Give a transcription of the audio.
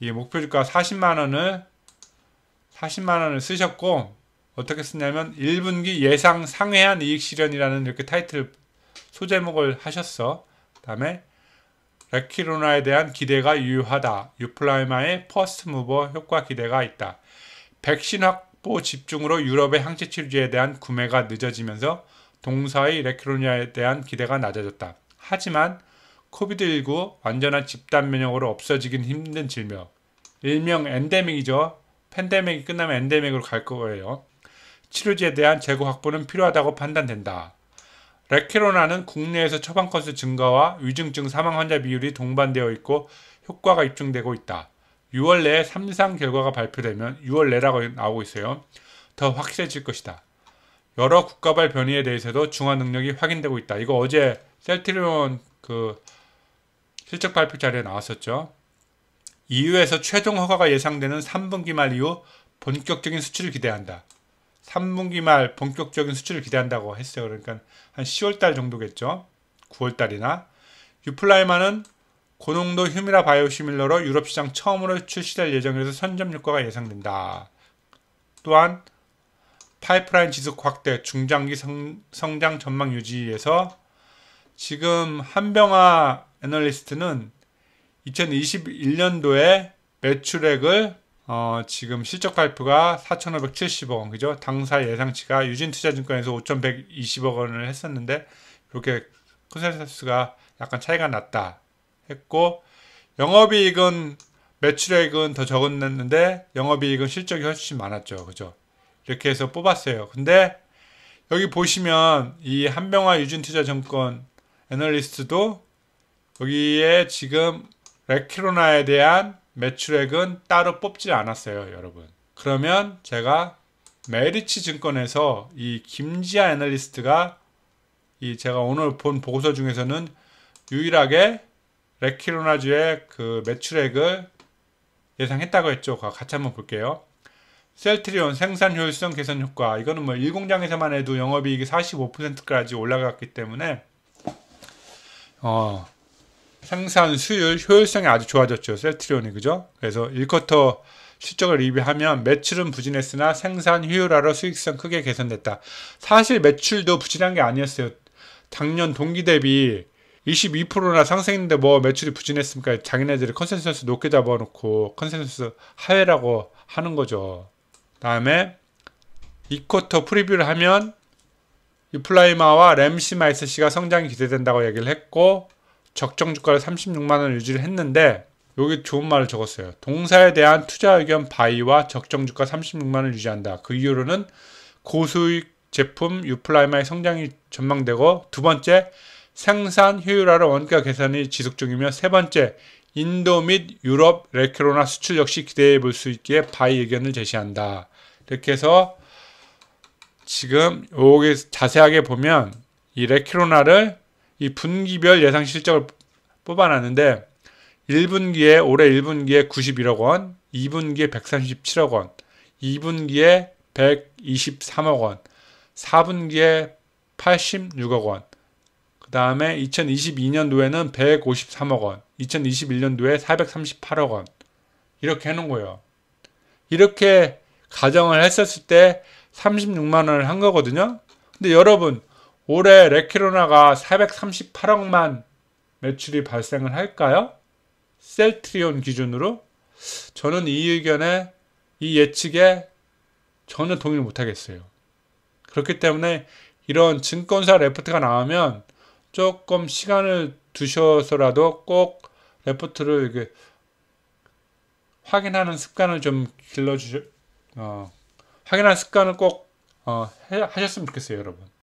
이 목표 주가 40만 원을 40만 원을 쓰셨고 어떻게 쓰냐면 1분기 예상 상회한 이익 실현이라는 이렇게 타이틀 소제목을 하셨어. 그다음에 레키로나에 대한 기대가 유효하다. 유플라이마의 first mover 효과 기대가 있다. 백신 확보 집중으로 유럽의 항체 치료제에 대한 구매가 늦어지면서 동사의 레키로나에 대한 기대가 낮아졌다. 하지만 코비드19 완전한 집단 면역으로 없어지긴 힘든 질병. 일명 엔데믹이죠. 팬데믹이 끝나면 엔데믹으로 갈 거예요. 치료제에 대한 재고 확보는 필요하다고 판단된다. 레케로나는 국내에서 처방 건수 증가와 위중증 사망 환자 비율이 동반되어 있고 효과가 입증되고 있다. 6월 내에 3상 결과가 발표되면 6월 내라고 나오고 있어요. 더 확실해질 것이다. 여러 국가발 변이에 대해서도 중화 능력이 확인되고 있다. 이거 어제 셀트리온 그 실적 발표 자리에 나왔었죠. EU에서 최종 허가가 예상되는 3분기 말 이후 본격적인 수출을 기대한다. 3분기 말 본격적인 수출을 기대한다고 했어요. 그러니까 한 10월 달 정도겠죠. 9월 달이나 유플라이마는 고농도 휴미라 바이오시밀러로 유럽 시장 처음으로 출시될 예정이라서 선점 효과가 예상된다. 또한 파이프라인 지속 확대, 중장기 성, 장 전망 유지에서 지금 한병화 애널리스트는 2021년도에 매출액을 어, 지금 실적 발표가 4,570억 원, 그죠? 당사 예상치가 유진투자증권에서 5,120억 원을 했었는데, 이렇게 컨센서스가 약간 차이가 났다 했고, 영업이익은 매출액은 더 적었는데, 영업이익은 실적이 훨씬 많았죠. 그죠? 이렇게 해서 뽑았어요. 근데, 여기 보시면, 이 한병화 유진투자증권 애널리스트도 여기에 지금 레키로나에 대한 매출액은 따로 뽑지 않았어요, 여러분. 그러면 제가 메리츠 증권에서 이 김지아 애널리스트가 이 제가 오늘 본 보고서 중에서는 유일하게 레키로나주의 그 매출액을 예상했다고 했죠. 같이 한번 볼게요. 셀트리온 생산 효율성 개선 효과 이거는 뭐 일공장에서만 해도 영업이익이 45%까지 올라갔기 때문에 어 생산 수율, 효율성이 아주 좋아졌죠. 셀트리온이 그죠? 그래서 1 quarter 실적을 리뷰하면 매출은 부진했으나 생산 효율화로 수익성 크게 개선됐다. 사실 매출도 부진한 게 아니었어요. 작년 동기 대비 22%나 상승했는데 뭐 매출이 부진했습니까? 자기네들이 컨센서스 높게 잡아놓고 컨센서스 하회라고 하는 거죠. 다음에 2 quarter preview를 하면 유플라이마와 램시마SC가 성장이 기대된다고 얘기를 했고 적정 주가를 36만 원 유지를 했는데 여기 좋은 말을 적었어요. 동사에 대한 투자 의견 buy와 적정 주가 36만 원 유지한다. 그 이유로는 고수익 제품 유플라이마의 성장이 전망되고 두 번째 생산 효율화로 원가 개선이 지속 중이며 세 번째 인도 및 유럽 레키로나 수출 역시 기대해 볼 수 있기에 buy 의견을 제시한다. 이렇게 해서 지금 여기 자세하게 보면 이 레크로나를 이 분기별 예상 실적을 뽑아놨는데 1분기에 올해 1분기에 91억 원, 2분기에 137억 원, 2분기에 123억 원, 4분기에 86억 원, 그 다음에 2022년도에는 153억 원, 2021년도에 438억 원 이렇게 해놓은 거예요. 이렇게 가정을 했었을 때 36만 원을 한 거거든요. 근데 여러분 올해 레키로나가 438억만 매출이 발생을 할까요? 셀트리온 기준으로 저는 이 의견에 이 예측에 전혀 동의를 못하겠어요. 그렇기 때문에 이런 증권사 레포트가 나오면 조금 시간을 두셔서라도 꼭 레포트를 이렇게 확인하는 습관을 좀 길러주셔, 어, 확인하는 습관을 꼭 어, 하셨으면 좋겠어요, 여러분.